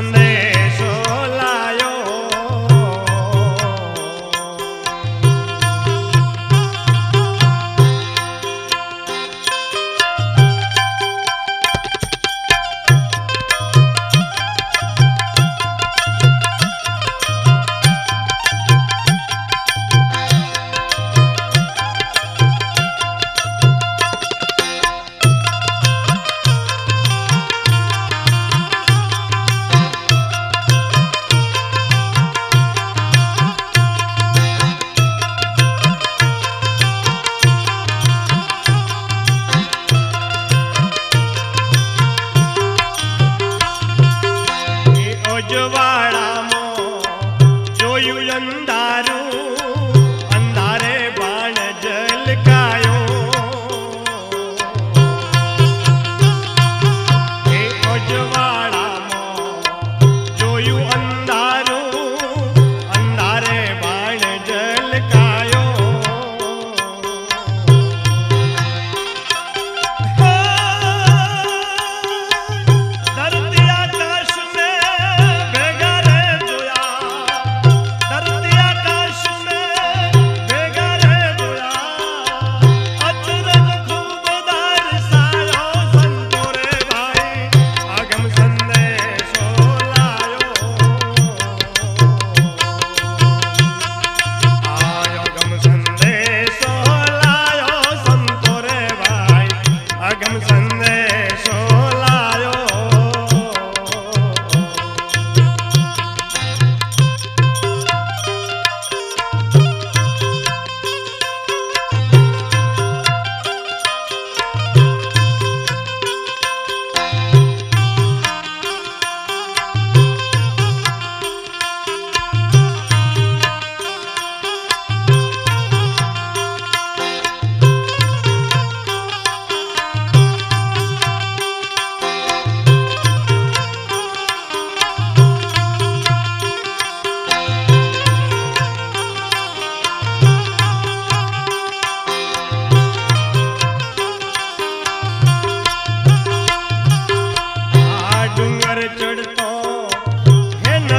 Sunday.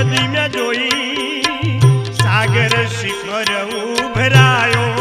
નદી મેં જોઈ સાગર શિખર ઉભરાયો.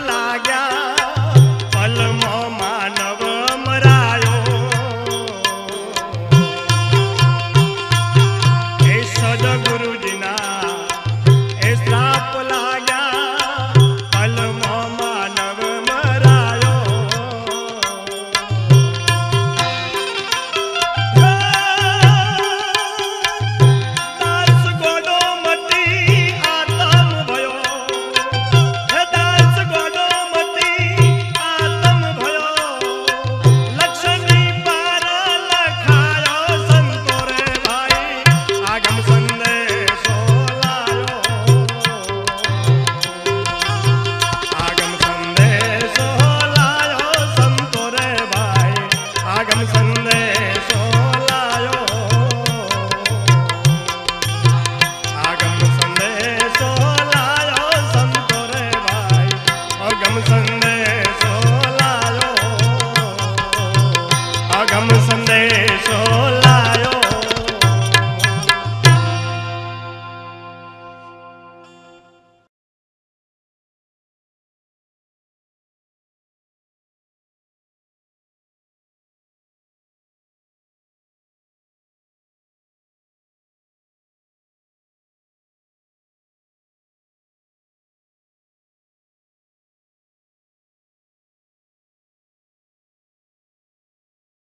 लाग